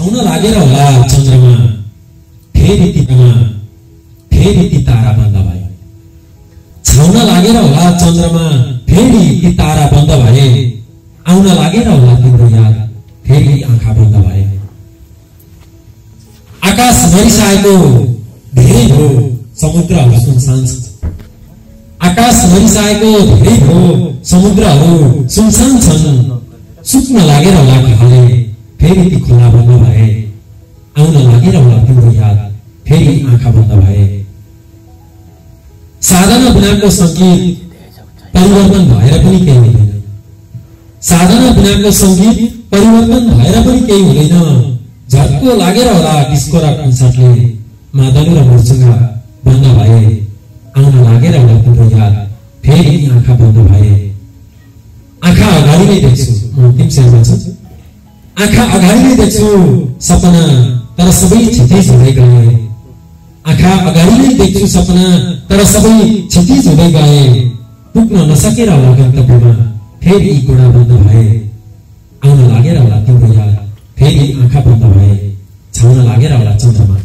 छाउन लागेर होला चन्द्रमा फेरि तितामा फेरि ती तारा बन्द भए। छाउन लागेर होला चन्द्रमा फेरि ती तारा बन्द भए। आउन लागेर होला तिम्रो याद फेरि आँखा बन्द भए। आकाश मरिसाएको धेरै हो समुद्रहरू सुनसान। आकाश मरिसाएको धेरै हो समुद्रहरू सुनसान छन्। सुत्न लागेर होला हाले फेरि ती खोला बन्द भए आउन लागेर होला तिम्रो याद फेरि आँखा बन्द भए साधना बिनाको सङ्गीत परिवर्तन भएर पनि केही हुँदैन साधना बिनाको सङ्गीत परिवर्तन भएर पनि केही हुँदैन झट्को लागेर होला डिस्को र कन्सर्टले मादली र मुर्चुङ्गा बन्द भए आउन लागेर होला तिम्रो याद फेरि आँखा बन्द भए आँखा अगाडि नै देख्छु म अन्तिम शेर्मा छु आँखा अगाडि नै देख्छु सपना तर सबै क्षितिज हुँदै गए। आँखा अगाडि नै देख्छु सपना तर सबै क्षितिज हुँदै गए। पुग्न नसकेर होला गन्तव्यमा फेरि गोडा बन्द भए। आउन लागेर होला तिम्रो याद फेरि आँखा बन्द भए। छाउन लागेर होला चन्द्रमा।